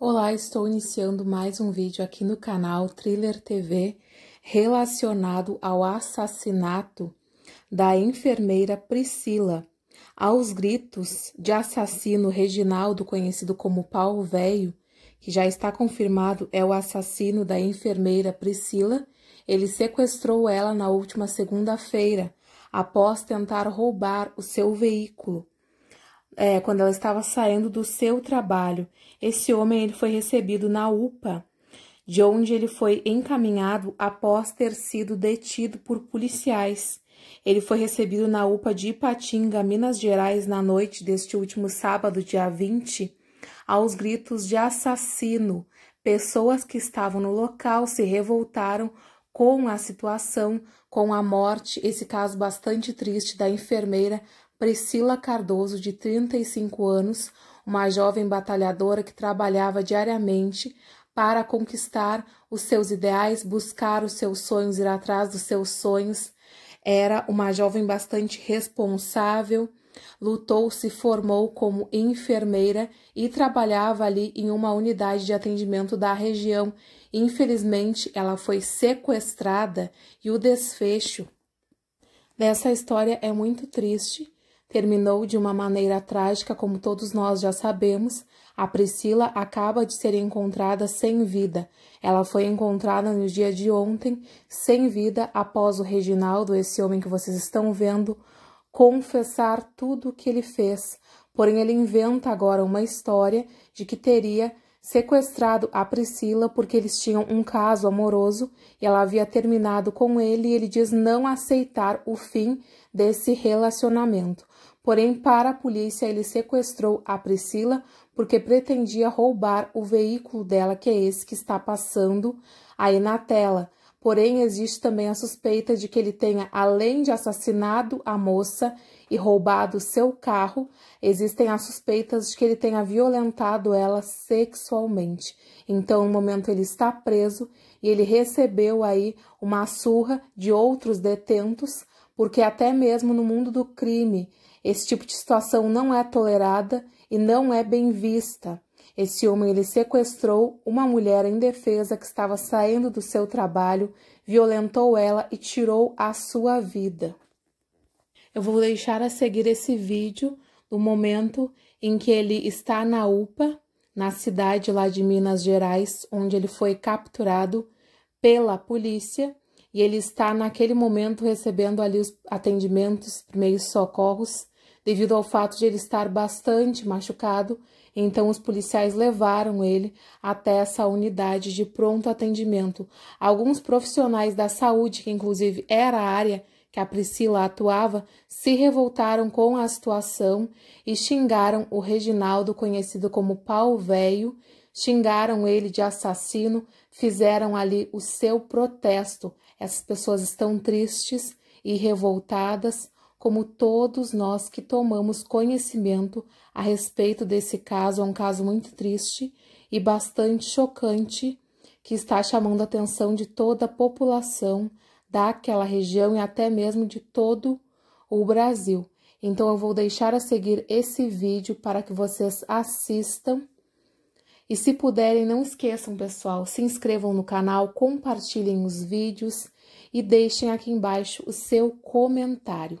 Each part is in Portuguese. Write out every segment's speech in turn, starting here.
Olá, estou iniciando mais um vídeo aqui no canal Thriller TV relacionado ao assassinato da enfermeira Priscila. Aos gritos de assassino Reginaldo, conhecido como Paulo Velho, que já está confirmado é o assassino da enfermeira Priscila, ele sequestrou ela na última segunda-feira, após tentar roubar o seu veículo é, quando ela estava saindo do seu trabalho. Esse homem ele foi recebido na UPA, de onde ele foi encaminhado após ter sido detido por policiais. Ele foi recebido na UPA de Ipatinga, Minas Gerais, na noite deste último sábado, dia 20, aos gritos de assassino. Pessoas que estavam no local se revoltaram com a situação, com a morte, esse caso bastante triste da enfermeira Priscila Cardoso, de 35 anos, uma jovem batalhadora que trabalhava diariamente para conquistar os seus ideais, buscar os seus sonhos, ir atrás dos seus sonhos. Era uma jovem bastante responsável, lutou, se formou como enfermeira e trabalhava ali em uma unidade de atendimento da região. Infelizmente, ela foi sequestrada e o desfecho dessa história é muito triste terminou de uma maneira trágica, como todos nós já sabemos. A Priscila acaba de ser encontrada sem vida. Ela foi encontrada no dia de ontem, sem vida, após o Reginaldo, esse homem que vocês estão vendo, confessar tudo o que ele fez. Porém, ele inventa agora uma história de que teria sequestrado a Priscila porque eles tinham um caso amoroso e ela havia terminado com ele e ele diz não aceitar o fim desse relacionamento. Porém, para a polícia, ele sequestrou a Priscila porque pretendia roubar o veículo dela, que é esse que está passando aí na tela. Porém, existe também a suspeita de que ele tenha, além de assassinado a moça e roubado seu carro, existem as suspeitas de que ele tenha violentado ela sexualmente. Então, no momento ele está preso e ele recebeu aí uma surra de outros detentos, porque até mesmo no mundo do crime esse tipo de situação não é tolerada e não é bem vista. Esse homem ele sequestrou uma mulher indefesa que estava saindo do seu trabalho, violentou ela e tirou a sua vida. Eu vou deixar a seguir esse vídeo do momento em que ele está na UPA, na cidade lá de Minas Gerais, onde ele foi capturado pela polícia e ele está naquele momento recebendo ali os atendimentos, primeiros socorros, devido ao fato de ele estar bastante machucado. Então, os policiais levaram ele até essa unidade de pronto atendimento. Alguns profissionais da saúde, que inclusive era a área que a Priscila atuava, se revoltaram com a situação e xingaram o Reginaldo, conhecido como Pau Velho, xingaram ele de assassino, fizeram ali o seu protesto. Essas pessoas estão tristes e revoltadas, como todos nós que tomamos conhecimento a respeito desse caso. É um caso muito triste e bastante chocante que está chamando a atenção de toda a população daquela região e até mesmo de todo o Brasil. Então eu vou deixar a seguir esse vídeo para que vocês assistam. E se puderem, não esqueçam, pessoal, se inscrevam no canal, compartilhem os vídeos e deixem aqui embaixo o seu comentário.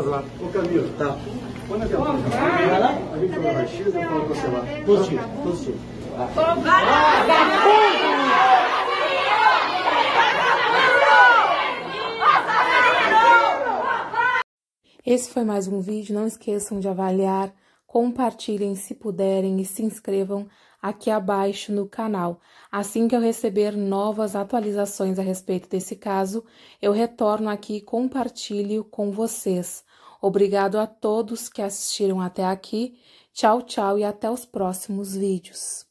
Vai entrar lá. O Camilo, tá. Quando é que é? Vai lá? A gente falou raio-x ou falou com você lá? Positivo, positivo. Esse foi mais um vídeo. Não esqueçam de avaliar, compartilhem se puderem e se inscrevam aqui abaixo no canal. Assim que eu receber novas atualizações a respeito desse caso, eu retorno aqui e compartilho com vocês. Obrigado a todos que assistiram até aqui. Tchau, tchau e até os próximos vídeos.